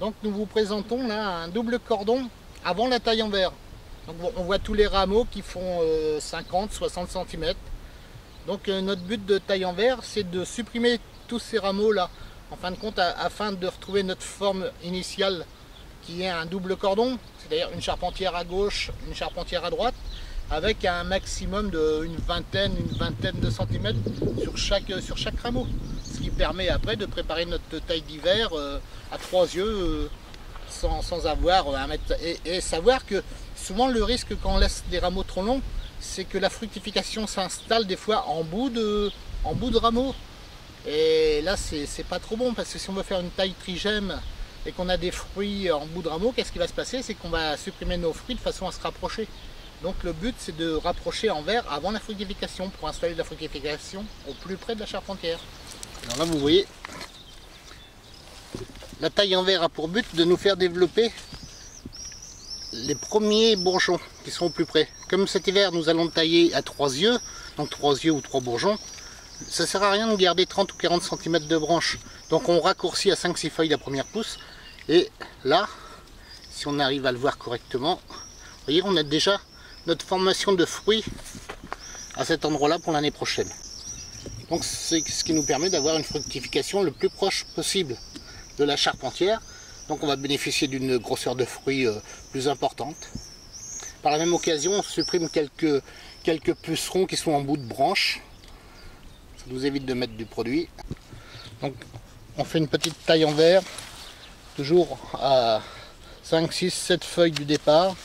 Donc nous vous présentons là un double cordon avant la taille en verre. On voit tous les rameaux qui font 50-60 cm. Donc euh, notre but de taille en verre, c'est de supprimer tous ces rameaux là, en fin de compte, afin de retrouver notre forme initiale qui est un double cordon, c'est-à-dire une charpentière à gauche, une charpentière à droite, avec un maximum d'une vingtaine, une vingtaine de centimètres sur chaque rameau. Ce qui permet après de préparer notre taille d'hiver euh, à trois yeux euh, sans, avoir un mètre. Et, savoir que souvent le risque quand on laisse des rameaux trop longs, c'est que la fructification s'installe des fois en bout de, en bout de rameau. Et là, c'est pas trop bon parce que si on veut faire une taille trigème et qu'on a des fruits en bout de rameau, qu'est-ce qui va se passer? C'est qu'on va supprimer nos fruits de façon à se rapprocher. Donc le but c'est de rapprocher en verre avant la fructification pour installer la fructification au plus près de la charpentière. Alors là vous voyez, la taille en verre a pour but de nous faire développer les premiers bourgeons qui sont au plus près. Comme cet hiver nous allons tailler à trois yeux, donc trois yeux ou trois bourgeons, ça sert à rien de garder 30 ou 40 cm de branche. Donc on raccourcit à 5-6 feuilles la première pousse. Et là, si on arrive à le voir correctement, vous voyez on a déjà notre formation de fruits à cet endroit-là pour l'année prochaine. Donc c'est ce qui nous permet d'avoir une fructification le plus proche possible de la charpentière. Donc on va bénéficier d'une grosseur de fruits euh, plus importante. Par la même occasion, on supprime quelques, quelques pucerons qui sont en bout de branche. Ça nous évite de mettre du produit. Donc on fait une petite taille en verre, toujours à 5, 6, 7 feuilles du départ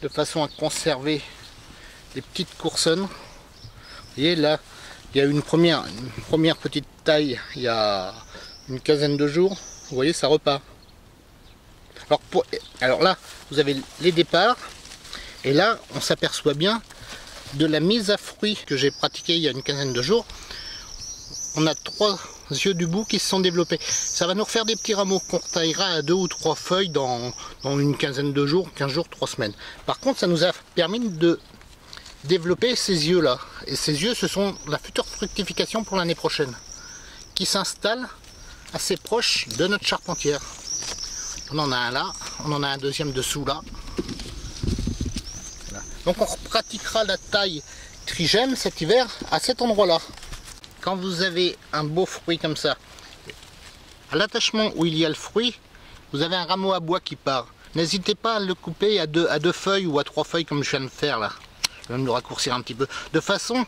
de façon à conserver les petites coursonnes. Vous voyez là, il y a une première, une première petite taille il y a une quinzaine de jours. Vous voyez, ça repart. Alors là, vous avez les départs. Et là, on s'aperçoit bien de la mise à fruit que j'ai pratiquée il y a une quinzaine de jours. On a trois yeux du bout qui se sont développés. Ça va nous refaire des petits rameaux qu'on taillera à deux ou trois feuilles dans, une quinzaine de jours, 15 jours, trois semaines. Par contre, ça nous a permis de développer ces yeux-là. Et ces yeux, ce sont la future fructification pour l'année prochaine, qui s'installe assez proche de notre charpentière. On en a un là, on en a un deuxième dessous là. Donc on pratiquera la taille trigème cet hiver à cet endroit-là quand vous avez un beau fruit comme ça, à l'attachement où il y a le fruit, vous avez un rameau à bois qui part. N'hésitez pas à le couper à deux, à deux feuilles ou à trois feuilles comme je viens de faire là. Vais même le raccourcir un petit peu. De façon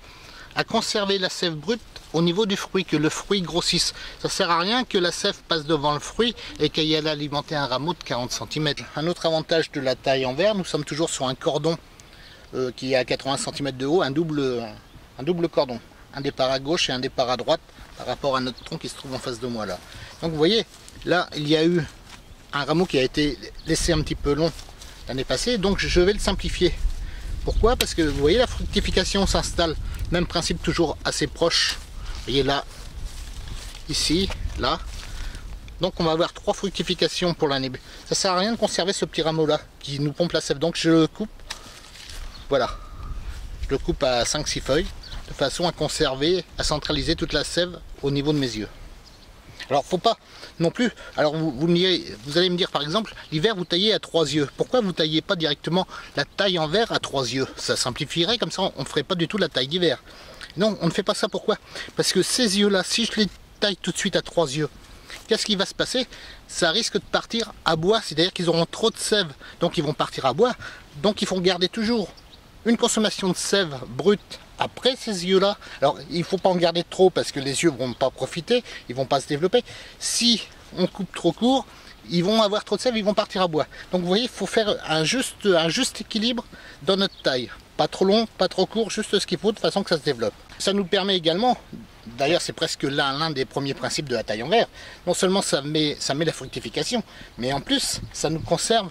à conserver la sève brute au niveau du fruit, que le fruit grossisse. Ça sert à rien que la sève passe devant le fruit et ait à alimenter un rameau de 40 cm. Un autre avantage de la taille en verre, nous sommes toujours sur un cordon euh, qui est à 80 cm de haut, un double, un double cordon un départ à gauche et un départ à droite par rapport à notre tronc qui se trouve en face de moi là. Donc vous voyez, là il y a eu un rameau qui a été laissé un petit peu long l'année passée, donc je vais le simplifier. Pourquoi? Parce que vous voyez la fructification s'installe, même principe toujours assez proche. Vous voyez là, ici, là. Donc on va avoir trois fructifications pour l'année. Ça sert à rien de conserver ce petit rameau là qui nous pompe la sève. Donc je le coupe. Voilà. Je le coupe à 5-6 feuilles de façon à conserver, à centraliser toute la sève au niveau de mes yeux. Alors faut pas non plus, alors vous, allez me dire par exemple, l'hiver vous taillez à trois yeux. Pourquoi vous taillez pas directement la taille en verre à trois yeux? Ça simplifierait, comme ça on ne ferait pas du tout la taille d'hiver. Non, on ne fait pas ça, pourquoi? Parce que ces yeux-là, si je les taille tout de suite à trois yeux, qu'est-ce qui va se passer? Ça risque de partir à bois, c'est-à-dire qu'ils auront trop de sève, donc ils vont partir à bois, donc il faut garder toujours une consommation de sève brute après ces yeux-là. Alors, il ne faut pas en garder trop parce que les yeux ne vont pas profiter, ils ne vont pas se développer. Si on coupe trop court, ils vont avoir trop de sève, ils vont partir à bois. Donc vous voyez, il faut faire un juste, un juste équilibre dans notre taille. Pas trop long, pas trop court, juste ce qu'il faut de façon que ça se développe. Ça nous permet également, d'ailleurs c'est presque l'un des premiers principes de la taille en verre, non seulement ça met, ça met la fructification, mais en plus ça nous conserve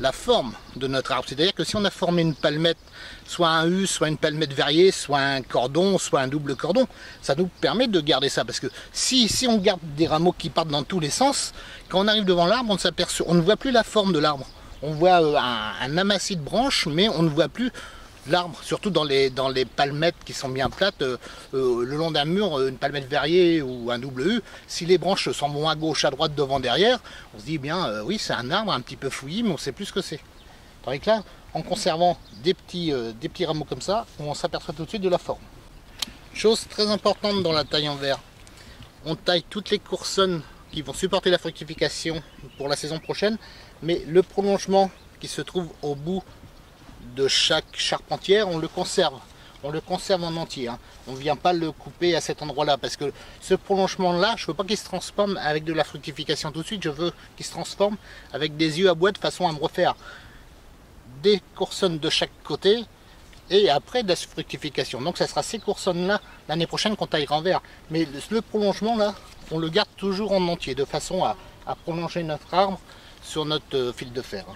la forme de notre arbre. C'est-à-dire que si on a formé une palmette, soit un U, soit une palmette verrier, soit un cordon, soit un double cordon, ça nous permet de garder ça. Parce que si, si on garde des rameaux qui partent dans tous les sens, quand on arrive devant l'arbre, on, on ne voit plus la forme de l'arbre. On voit euh, un, amassis de branches, mais on ne voit plus l'arbre, surtout dans les, dans les palmettes qui sont bien plates, euh, euh, le long d'un mur, une palmette verrier ou un double U, si les branches sont moins à gauche, à droite, devant, derrière, on se dit bien, oui, c'est un arbre un petit peu fouillis, mais on sait plus ce que c'est. Tandis que en conservant des petits, des petits rameaux comme ça, on s'aperçoit tout de suite de la forme. Chose très importante dans la taille en verre, on taille toutes les coursonnes qui vont supporter la fructification pour la saison prochaine, mais le prolongement qui se trouve au bout de chaque charpentière, on le conserve. On le conserve en entier. Hein. On ne vient pas le couper à cet endroit-là parce que ce prolongement-là, je ne veux pas qu'il se transforme avec de la fructification tout de suite. Je veux qu'il se transforme avec des yeux à bois de façon à me refaire des coursonnes de chaque côté et après de la fructification. Donc ça sera ces coursonnes-là l'année prochaine qu'on taillera en verre. Mais le prolongement là, on le garde toujours en entier de façon à, prolonger notre arbre sur notre euh, fil de fer.